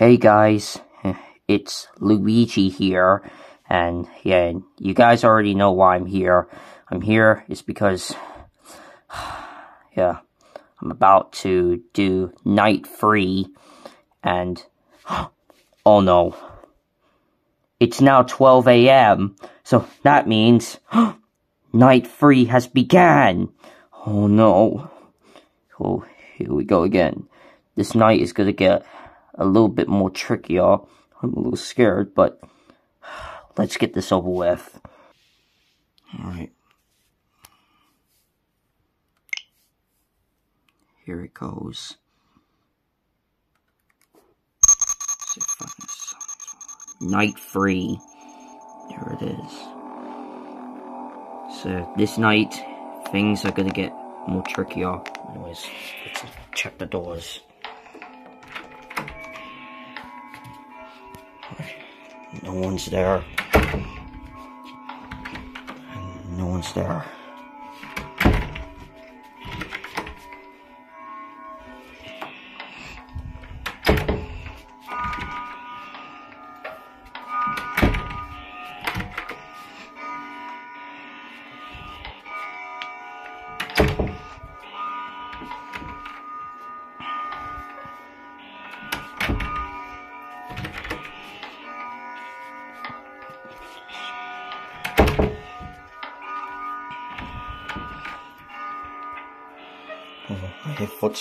Hey guys, it's Luigi here, and yeah, you guys already know why I'm here. I'm here is because, yeah, I'm about to do night free, and oh no, it's now 12 a.m., so that means night free has began. Oh no. Oh, here we go again. This night is gonna get a little bit more trickier. I'm a little scared, but let's get this over with. Alright. Here it goes. Night free. There it is. So this night, things are gonna get more trickier. Anyways, let's check the doors. No one's there. No one's there.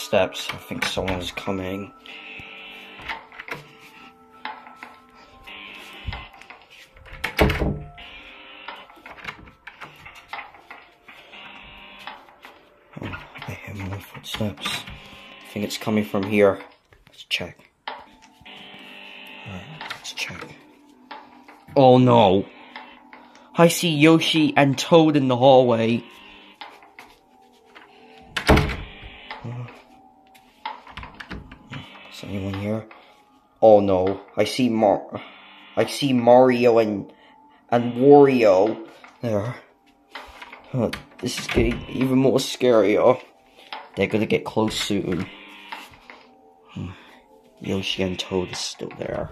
Footsteps. I think someone's coming. Oh, I hear more footsteps. I think it's coming from here. Let's check. Let's check. Oh no! I see Yoshi and Toad in the hallway. I see Mar- I see Mario and and Wario there. This is getting even more scarier. They're gonna get close soon. Hmm. Yoshi and Toad is still there.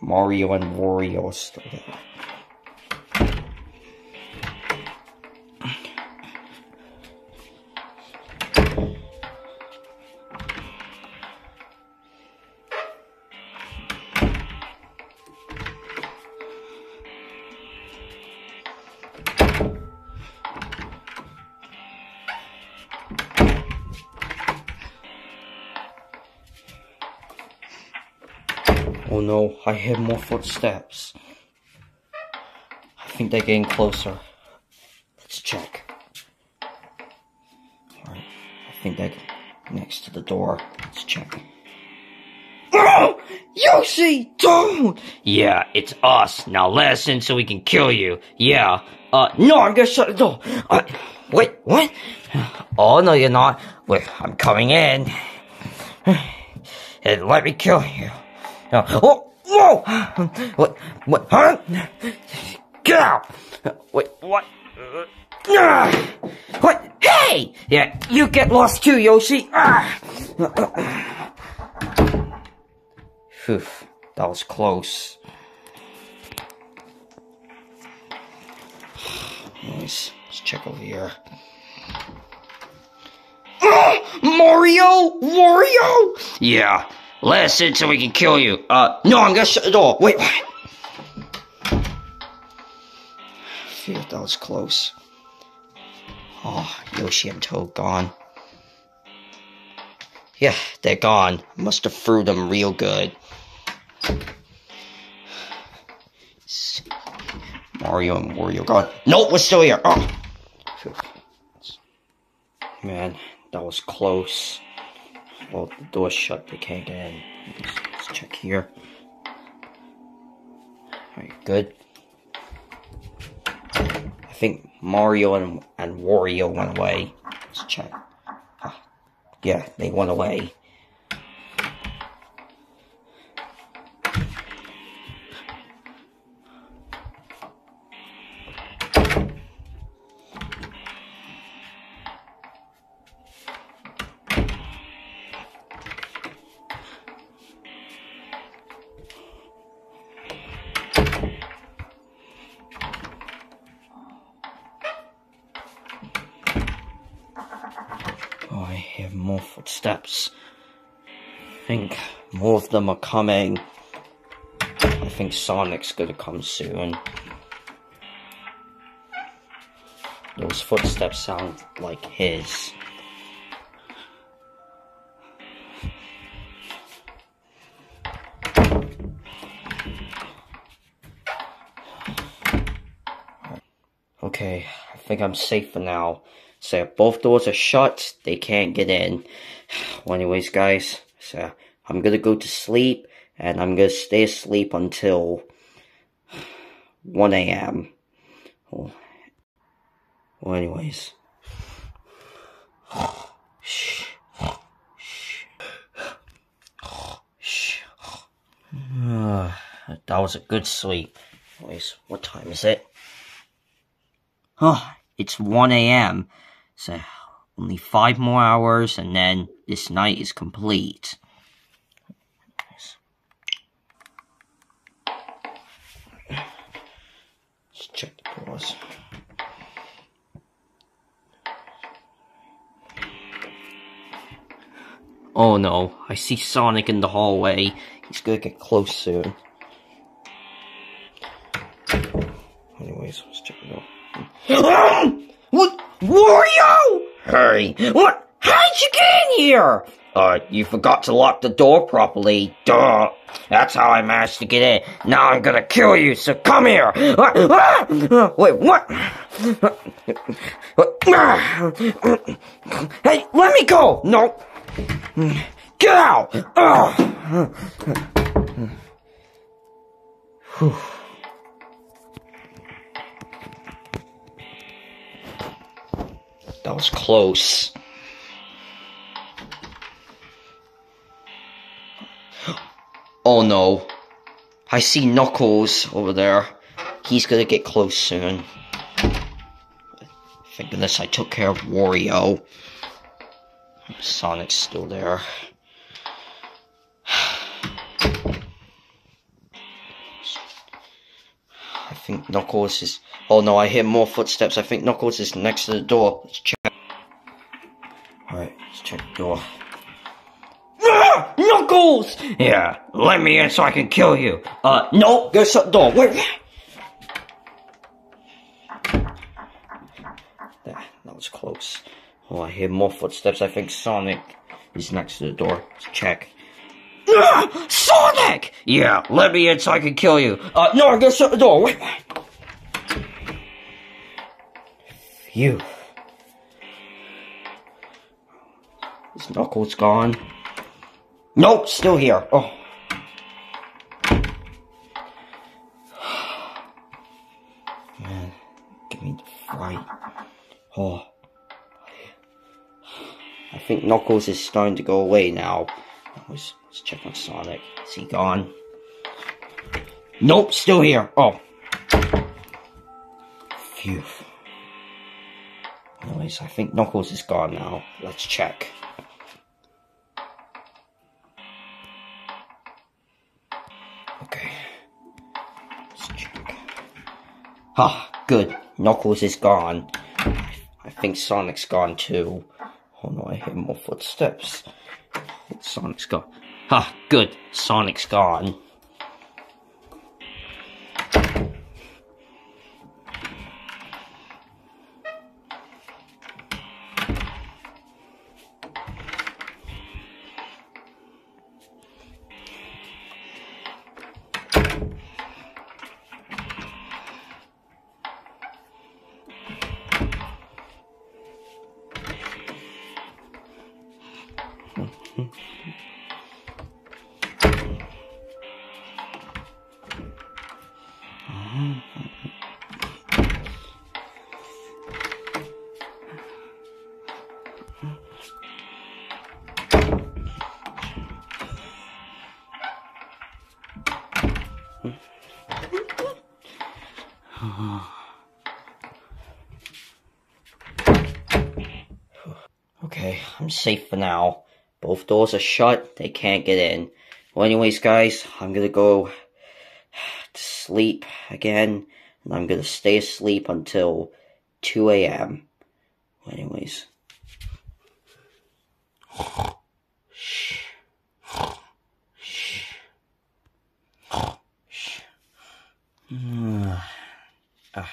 Mario and Wario are still there. No, I hear more footsteps. I think they're getting closer. Let's check. Alright, I think they're next to the door. Let's check. Oh! Yoshi! Don't! Yeah, it's us. Now listen so we can kill you. Yeah. Uh, no, I'm gonna shut the door. Uh, wait, what? Oh, no, you're not. Wait, I'm coming in. And let me kill you. Uh, oh, whoa! What? What? Huh? Get out! Wait, what? Uh, what? Hey! Yeah, you get lost too, Yoshi. Ah! Phew, that was close. Nice. Let's check over here. Ah! Mario! Wario! Yeah, Listen so we can kill you. Uh, no, I'm gonna shut the door. Wait, what? Phew, that was close. Oh, Yoshi and Toad gone. Yeah, they're gone. Must have threw them real good. Mario and Wario gone. Nope, we're still here. Oh. Man, that was close. Well, the door's shut, they can't get in. Let's, check here. Alright, good. I think Mario and, and Wario went away. Let's check. Ah, yeah, they went away. Coming. I think Sonic's gonna come soon. Those footsteps sound like his. Okay, I think I'm safe for now. So both doors are shut, they can't get in. Well, anyways, guys, so I'm gonna go to sleep, and I'm gonna stay asleep until 1 a.m. Well, oh. well, anyways. That was a good sleep. Anyways, what time is it? Oh, it's 1 a.m. So, only five more hours and then this night is complete. Let's doors. Oh no, I see Sonic in the hallway. He's gonna get close soon. Anyways, let's check it out. what? Wario! Hurry! What? How'd you get in here? Uh, you forgot to lock the door properly. Duh. That's how I managed to get in. Now I'm gonna kill you, so come here. Wait, what? Hey, let me go! No. Get out! That was close. Oh no. I see Knuckles over there. He's gonna get close soon. Thank goodness I took care of Wario. Sonic's still there. I think Knuckles is... Oh no, I hear more footsteps. I think Knuckles is next to the door. Let's check. Alright, let's check the door. Ah! Knuckles! Yeah, let me in so I can kill you. Uh, no, go shut the door. Wait. That, that was close. Oh, I hear more footsteps. I think Sonic is next to the door. Let's check. Ah! Sonic! Yeah, let me in so I can kill you. Uh, no, I'm gonna shut the door. Wait, wait. Phew. His knuckles gone. Nope, still here. Oh. Man, give me the fright. Oh. I think Knuckles is starting to go away now. Let's, let's check on Sonic. Is he gone? Nope, still here. Oh. Phew. Anyways, I think Knuckles is gone now. Let's check. Ah, good. Knuckles is gone. I think Sonic's gone too. Oh no, I hear more footsteps. Sonic's gone. Ah, good. Sonic's gone. okay, I'm safe for now. Both doors are shut, they can't get in. Well anyways guys, I'm gonna go to sleep again, and I'm gonna stay asleep until 2 a.m. Well, anyways. Mm that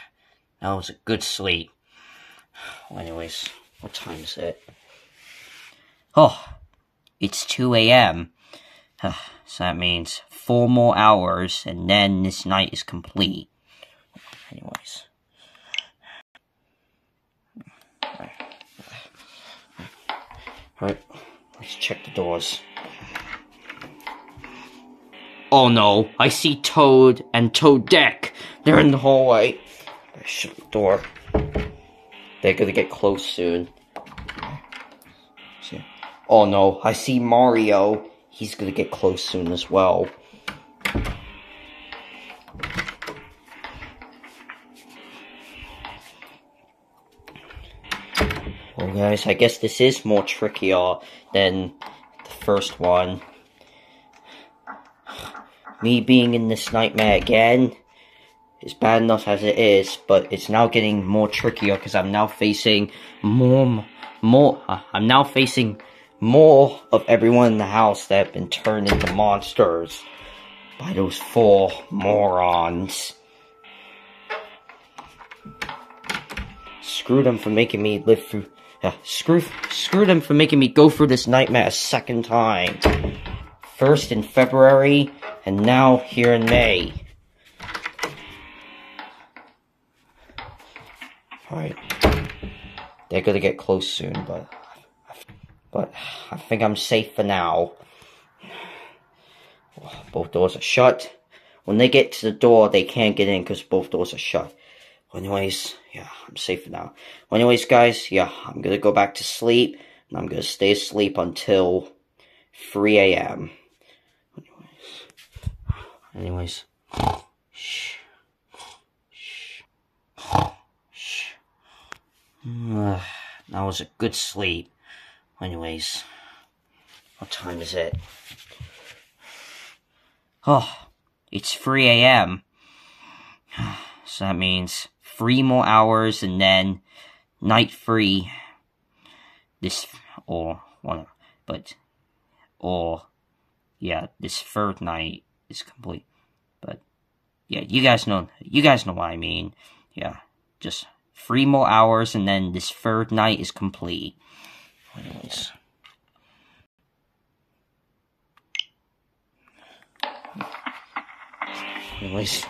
was a good sleep. Well, anyways, what time is it? Oh, it's 2 a.m. So that means four more hours, and then this night is complete. Anyways. Alright, let's check the doors. Oh no, I see Toad and Toadette. They're in the hallway. I shut the door. They're gonna get close soon. Oh no, I see Mario. He's gonna get close soon as well. Well guys, I guess this is more trickier than the first one. Me being in this nightmare again is bad enough as it is, but it's now getting more trickier because I'm now facing more, more, uh, I'm now facing more of everyone in the house that have been turned into monsters by those four morons. Screw them for making me live through. Uh, screw, screw them for making me go through this nightmare a second time. First in February, and now here in May. Alright. They're gonna get close soon, but but I think I'm safe for now. Both doors are shut. When they get to the door, they can't get in because both doors are shut. Anyways, yeah, I'm safe for now. Anyways, guys, yeah, I'm gonna go back to sleep. And I'm gonna stay asleep until 3 a.m. Anyways. Anyways. Shh. Shh. That was a good sleep. Anyways, what time is it? Oh, it's 3 a.m. So that means three more hours and then night free. This, or, one, but, or, yeah, this third night is complete. But, yeah, you guys know, you guys know what I mean. Yeah, just three more hours and then this third night is complete. Anyways. Anyways.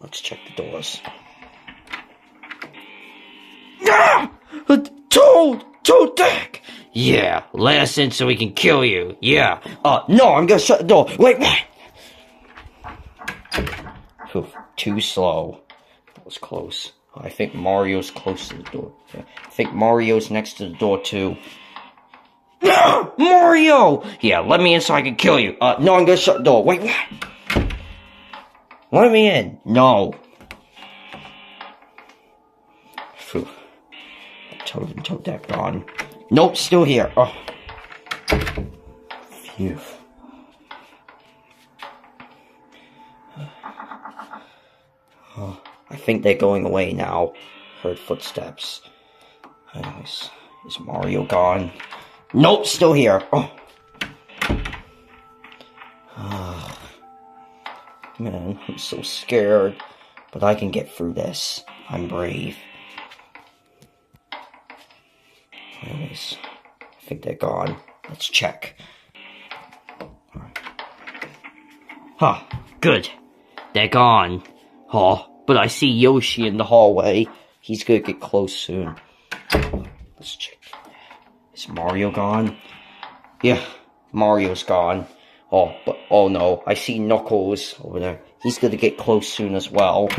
Let's check the doors. Ah! Toad! Toadette! Yeah, let us in so we can kill you. Yeah. Uh, no, I'm gonna shut the door. Wait! Oof, too slow. That was close. I think Mario's close to the door. I think Mario's next to the door too. No! Mario! Yeah, let me in so I can kill you. Uh, no, I'm gonna shut the door. Wait, what? Let me in. No. Phew. Toad and Toadette gone. Nope, still here. Oh. Phew. Oh. I think they're going away now. Heard footsteps. Uh, Anyways, is Mario gone? Nope, still here. Oh. oh. Man, I'm so scared. But I can get through this. I'm brave. Anyways, I think they're gone. Let's check. Huh, good. They're gone. Oh, but I see Yoshi in the hallway. He's gonna get close soon. Let's check. Is Mario gone? Yeah, Mario's gone. Oh, but, oh no, I see Knuckles over there. He's gonna get close soon as well.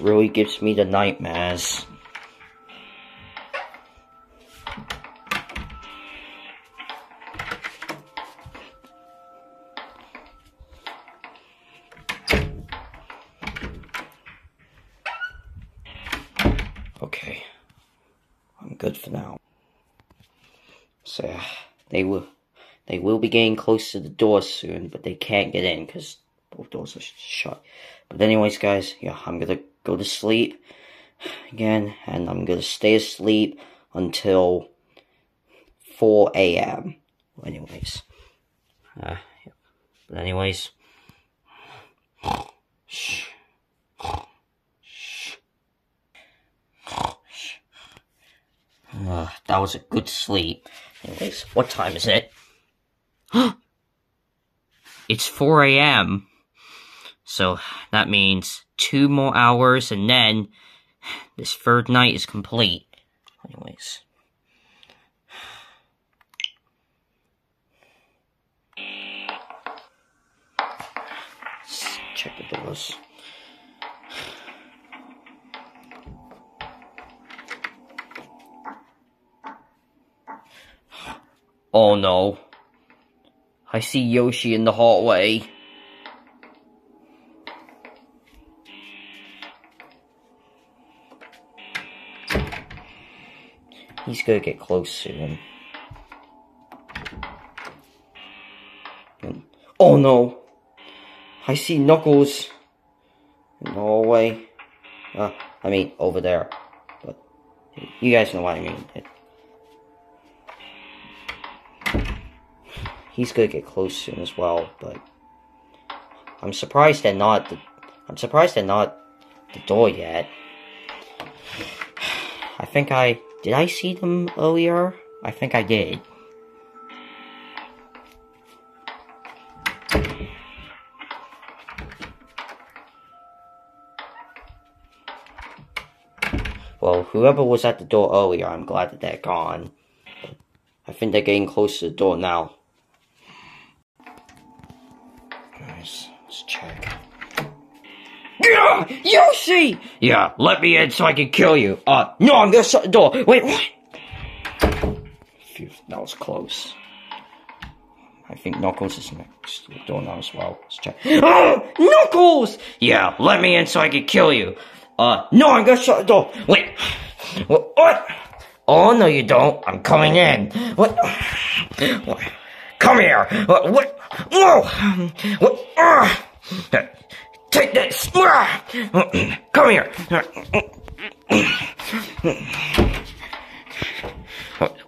really gives me the nightmares. Okay, I'm good for now. So, they will, they will be getting close to the door soon, but they can't get in because both doors are shut. But anyways, guys, yeah, I'm gonna go to sleep again, and I'm gonna stay asleep until 4 a.m. Anyways, uh, but anyways, shh. Uh, that was a good sleep. Anyways, what time is it? it's 4 a.m. So that means two more hours and then this third night is complete. Anyways. Check the doors. Oh no. I see Yoshi in the hallway. He's gonna get close soon. Oh no! I see Knuckles the hallway. Uh, I mean, over there. But you guys know what I mean. He's gonna get close soon as well, but I'm surprised they're not the, I'm surprised they're not the door yet. I think I did I see them earlier? I think I did. Well, whoever was at the door earlier, I'm glad that they're gone. I think they're getting close to the door now. Let's check. Yeah, see! Yeah, let me in so I can kill you. Uh, no, I'm gonna shut the door. Wait, what? Phew, that was close. I think Knuckles is next to the door now as well. Let's check. Oh, Knuckles! Yeah, let me in so I can kill you. Uh, no, I'm gonna shut the door. Wait. What? Oh, no, you don't. I'm coming in. What? what? Come here. What? what? Whoa! What? Uh, take this. Come here.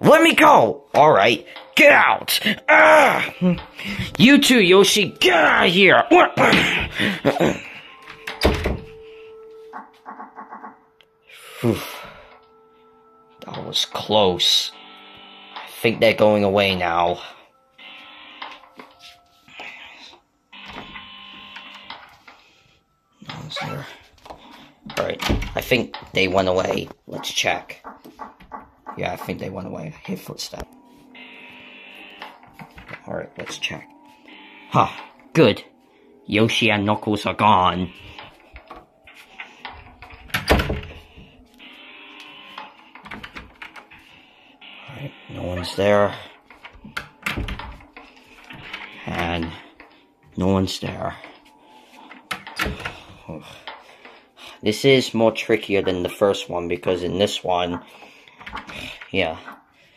Let me go. All right. Get out. Ah! You too, Yoshi. Get out of here. That was close. I think they're going away now. Alright, I think they went away. Let's check. Yeah, I think they went away. I hear footsteps. Alright, let's check. Huh, good. Yoshi and Knuckles are gone. Alright, no one's there. And no one's there. This is more trickier than the first one because in this one, yeah,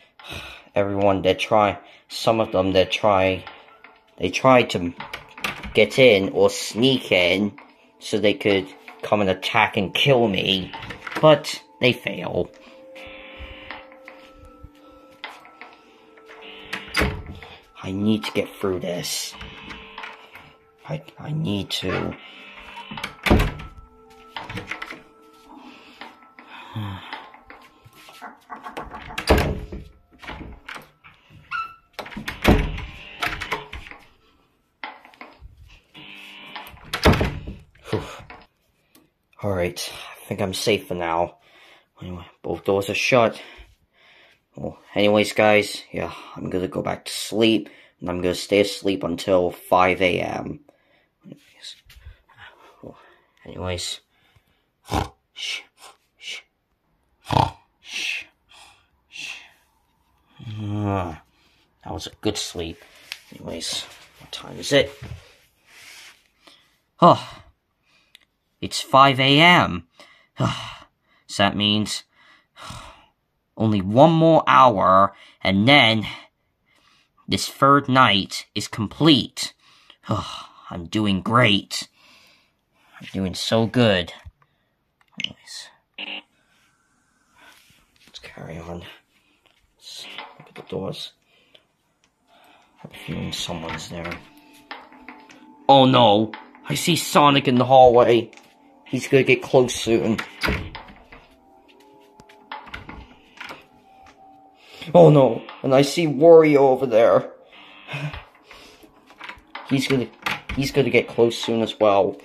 everyone they try, some of them they try, they try to get in or sneak in so they could come and attack and kill me, but they fail. I need to get through this. I, I need to. Alright, I think I'm safe for now. Anyway, both doors are shut. Well, anyways, guys, yeah, I'm gonna go back to sleep, and I'm gonna stay asleep until 5 a.m. Anyways, well, anyways, shh. that was a good sleep. Anyways, what time is it? Oh. It's 5 a.m. so that means only one more hour, and then this third night is complete. I'm doing great. I'm doing so good. Anyways, let's carry on. Let's look at the doors. I have a feeling someone's there. Oh no! I see Sonic in the hallway. He's gonna get close soon. Oh no, and I see Wario over there. He's gonna he's gonna get close soon as well.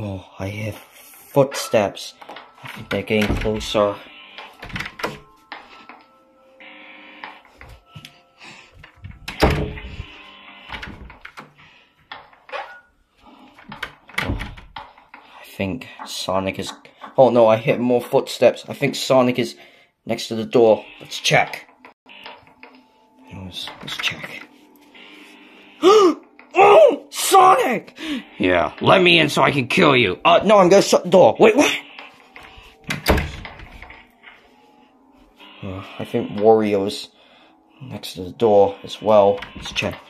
Oh, I hear footsteps. I think they're getting closer. I think Sonic is. Oh no, I hear more footsteps. I think Sonic is next to the door. Let's check. Yeah, let me in so I can kill you. Uh, no, I'm gonna shut the door. Wait, what? Uh, I think Wario's next to the door as well. Let's check.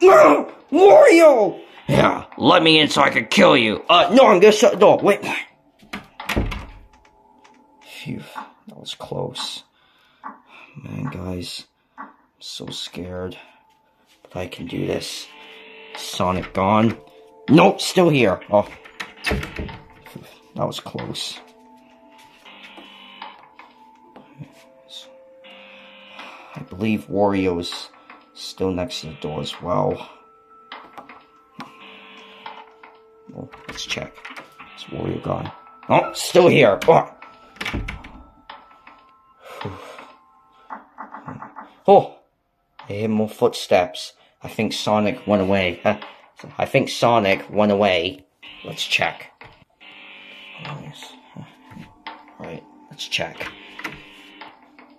No! Wario! Yeah, let me in so I can kill you. Uh, no, I'm gonna shut the door. Wait, what? Phew, that was close. Man, guys, I'm so scared. But I can do this. Sonic gone. Nope, still here. Oh. That was close. I believe Wario is still next to the door as well. Oh, let's check. Is Wario gone? Oh, still here. Oh. Oh, I hear more footsteps. I think Sonic went away. I think Sonic went away. Let's check. Alright, let's check.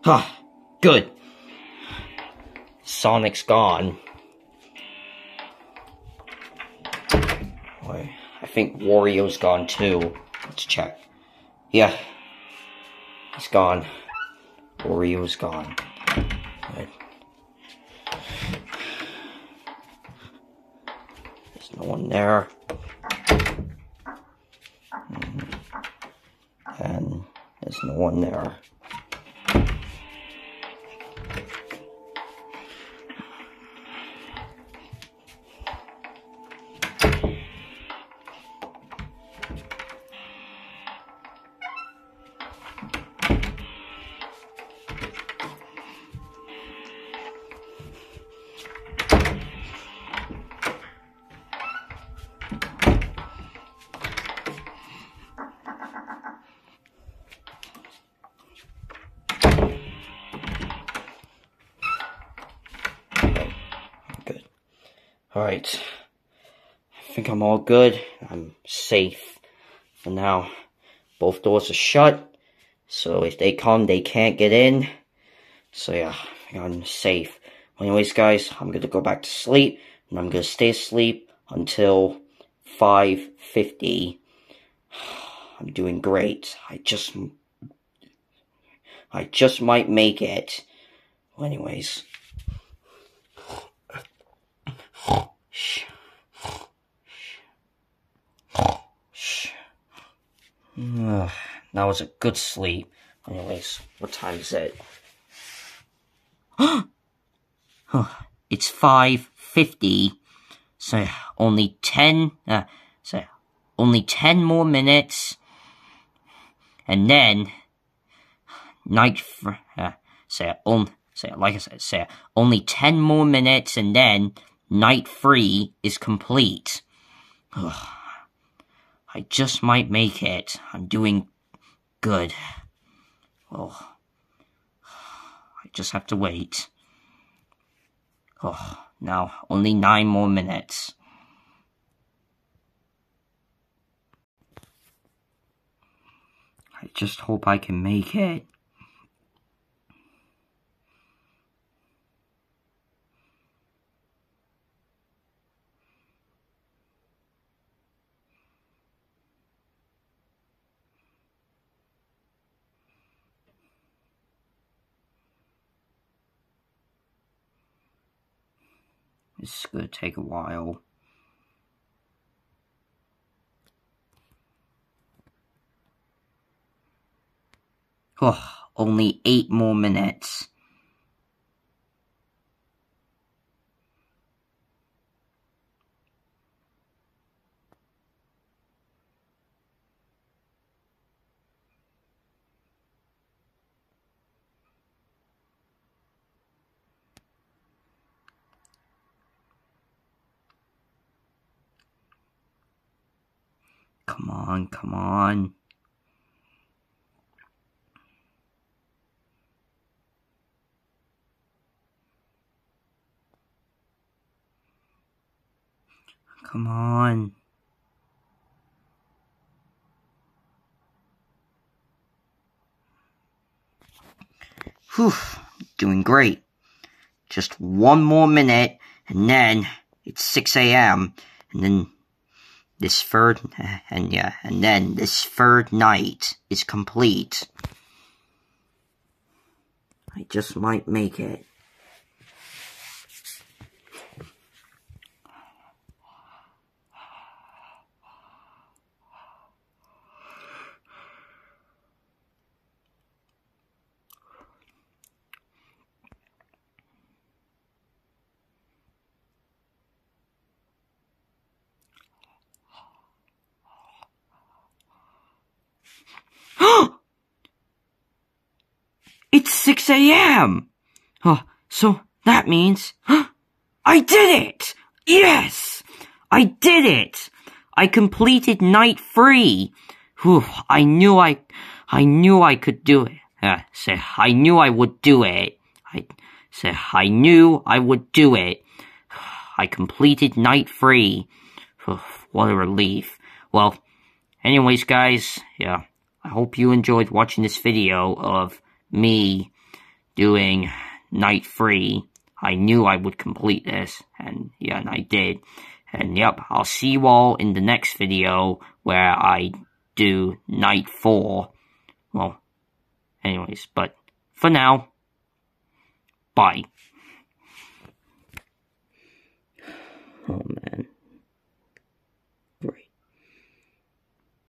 Ah, good. Sonic's gone. Wait, I think Wario's gone too. Let's check. Yeah, he's gone. Wario's gone. No one there. Mhm. And there's no one there. Alright. I think I'm all good. I'm safe for now. Both doors are shut. So if they come, they can't get in. So yeah, I'm safe. Anyways, guys, I'm gonna go back to sleep. And I'm gonna stay asleep until 5.50. I'm doing great. I just... I just might make it. Well, anyways. Ugh, that was a good sleep. Anyways, what time is it? huh, it's five fifty. So only ten. Uh, so only ten more minutes, and then night. Uh, so on. So like I said, so only ten more minutes, and then night three is complete. Ugh. I just might make it. I'm doing good. Well, I just have to wait. Oh, now only nine more minutes. I just hope I can make it. It's gonna take a while. Oh, only eight more minutes. Come on, come on. Come on. Whew, doing great. Just one more minute, and then it's 6 a.m., and then this third, and yeah, and then this third night is complete. I just might make it. 6 a.m. Oh, so that means I did it! Yes! I did it! I completed night three. Whew, I knew I, I knew I could do it. Uh, say, I knew I would do it. I say, I knew I would do it. I completed night three. what a relief. Well, anyways, guys, yeah, I hope you enjoyed watching this video of me doing night three. I knew I would complete this, and yeah, and I did. And yep, I'll see you all in the next video where I do night four. Well, anyways, but for now, bye. Oh man.